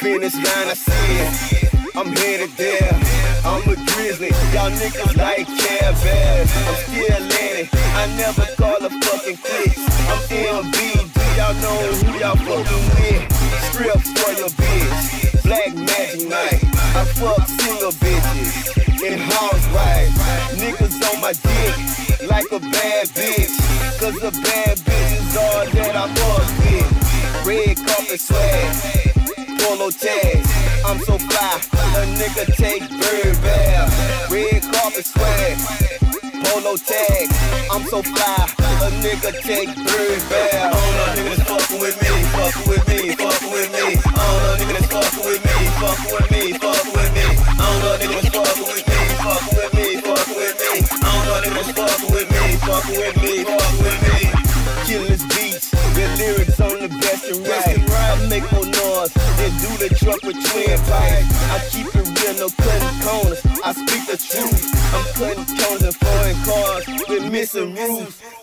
trying I see it. I'm headed there. I'm a grizzly. Y'all niggas like Care Bears. I'm still at it. I never call a fucking quit. I'm MB. Y'all know who y'all fucking with? Strip for your bitch. Black Magic Night. I fuck single bitches. In house right. Niggas on my dick. Like a bad bitch. Cause a bad bitch is all that I fuck with. Red carpet swag polo tags. I'm so fly, a nigga take bird bath. Red carpet swag, polo tags. I'm so fly, a nigga take bird bath. All the niggas fucking with me, fucking with me, fucking with me. All the niggas fucking with me, fucking with me, fucking with me. All the niggas fucking with me, fucking with me, fucking with me. All the niggas fucking with me, fucking with me, fucking with me. Killing beats, the lyrics on the best and right. I make more noise than do the truck with twin pipes. I keep it real, no cutting corners. I speak the truth. I'm cutting corners and foreign cars with missing roofs.